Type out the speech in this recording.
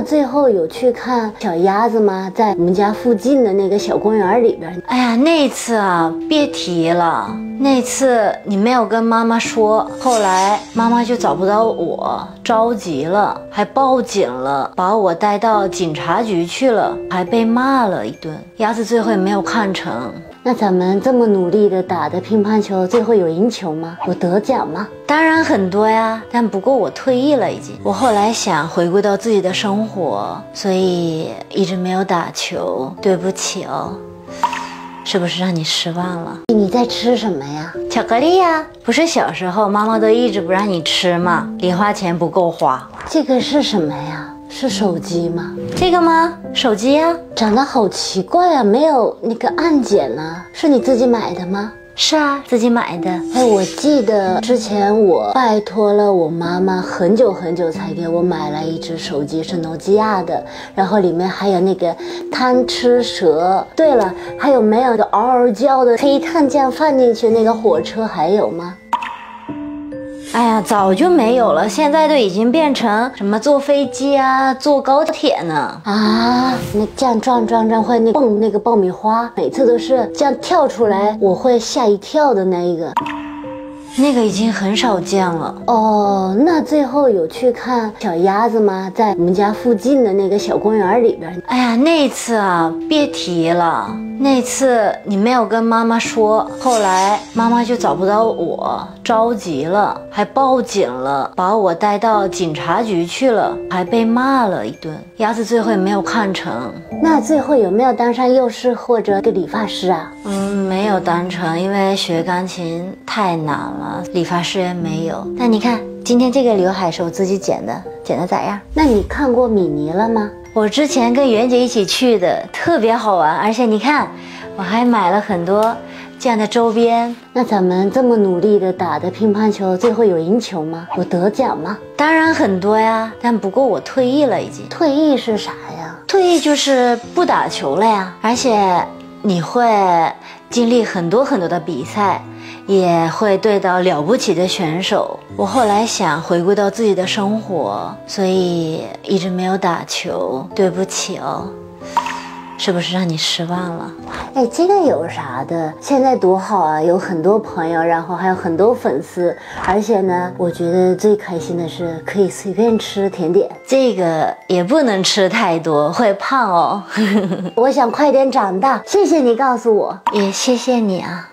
最后有去看小鸭子吗？在我们家附近的那个小公园里边。哎呀，那次啊，别提了。那次你没有跟妈妈说，后来妈妈就找不到我，着急了，还报警了，把我带到警察局去了，还被骂了一顿。鸭子最后也没有看成。那咱们这么努力的打的乒乓球，最后有赢球吗？有得奖吗？当然很多呀，但不过我退役了已经。我后来想回归到自己的生活，所以一直没有打球。对不起哦。是不是让你失望了？你在吃什么呀？巧克力呀！不是小时候妈妈都一直不让你吃吗？零花钱不够花。这个是什么呀？是手机吗？这个吗？手机呀，长得好奇怪啊，没有那个按键呢。是你自己买的吗？是啊，自己买的。哎，我记得之前我拜托了我妈妈很久很久才给我买了一只手机，是诺基亚的，然后里面还有那个贪吃蛇。对了，还有没有个嗷嗷叫的黑炭酱放进去那个火车还有吗？哎呀，早就没有了，现在都已经变成什么坐飞机啊，坐高铁呢？啊，那这样撞撞撞会那蹦那个爆米花，每次都是这样跳出来，我会吓一跳的那一个。那个已经很少见了哦。那最后有去看小鸭子吗？在我们家附近的那个小公园里边。哎呀，那次啊，别提了。那次你没有跟妈妈说，后来妈妈就找不到我，着急了，还报警了，把我带到警察局去了，还被骂了一顿。鸭子最后也没有看成。那最后有没有当上幼师或者个理发师啊？嗯，没有当成，因为学钢琴太难了，理发师也没有。那你看今天这个刘海是我自己剪的，剪的咋样？那你看过米妮了吗？我之前跟袁姐一起去的，特别好玩，而且你看，我还买了很多这样的周边。那咱们这么努力的打的乒乓球，最后有赢球吗？有得奖吗？当然很多呀，但不过我退役了已经。退役是啥呀？退役就是不打球了呀，而且你会经历很多很多的比赛。也会对到了不起的选手。我后来想回归到自己的生活，所以一直没有打球。对不起哦，是不是让你失望了？哎，这个有啥的？现在多好啊，有很多朋友，然后还有很多粉丝，而且呢，我觉得最开心的是可以随便吃甜点。这个也不能吃太多，会胖哦。我想快点长大。谢谢你告诉我，也谢谢你啊。